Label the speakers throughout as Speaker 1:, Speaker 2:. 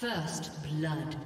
Speaker 1: First blood.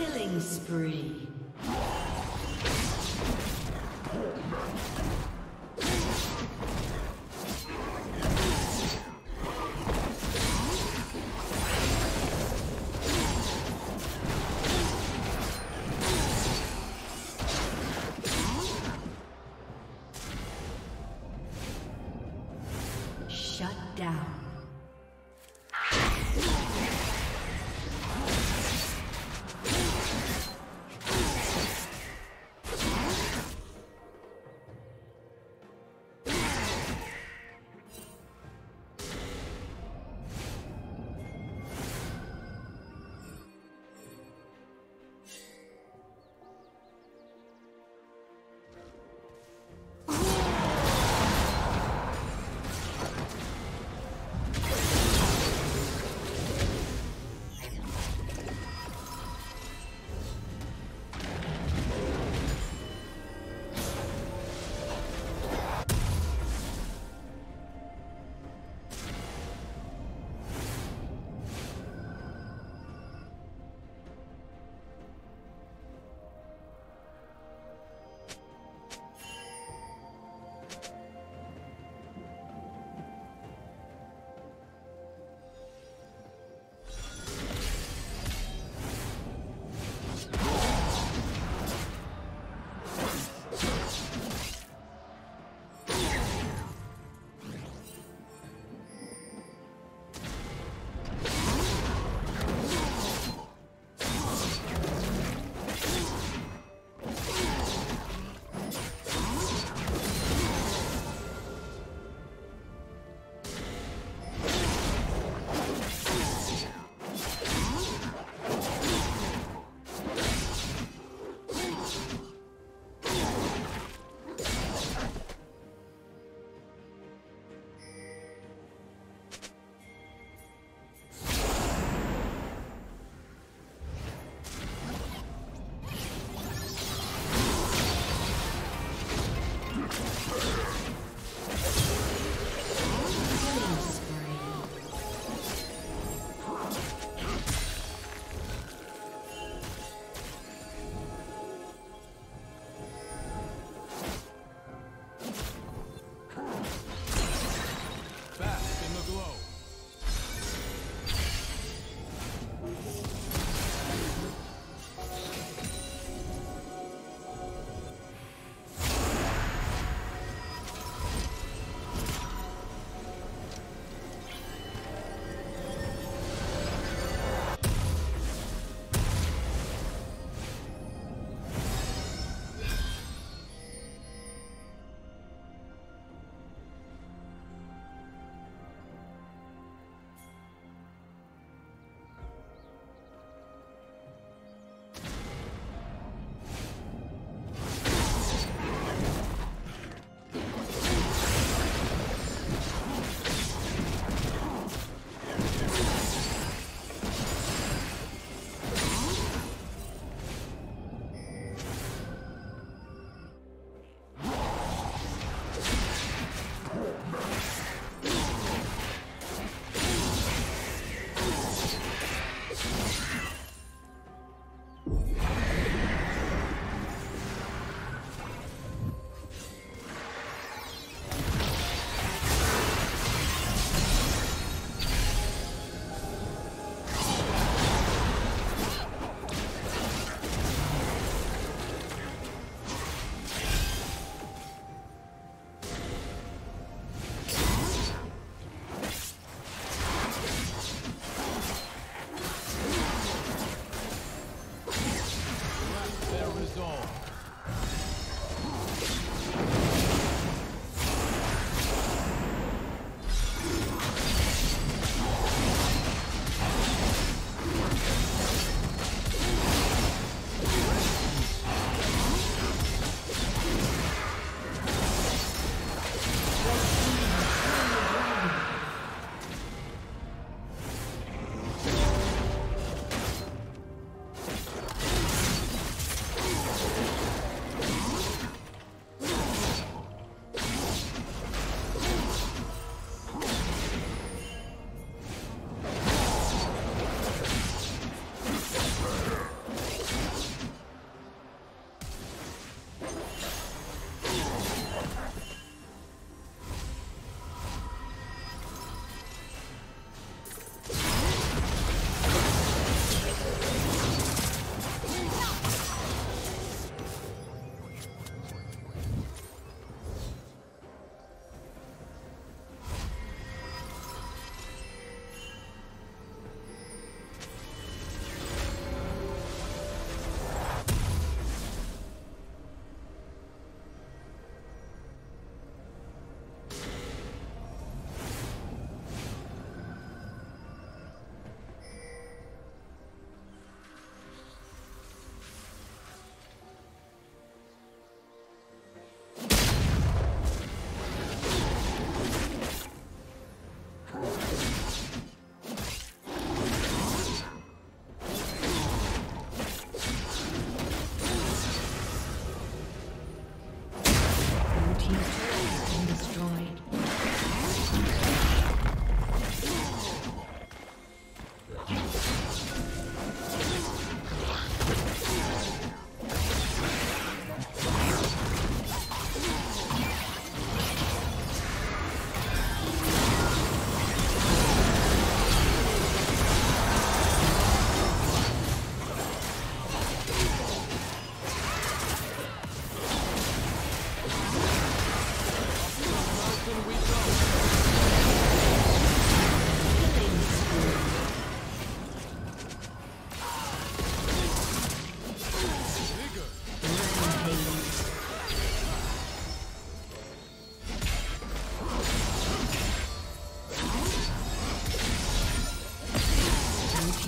Speaker 1: Killing spree.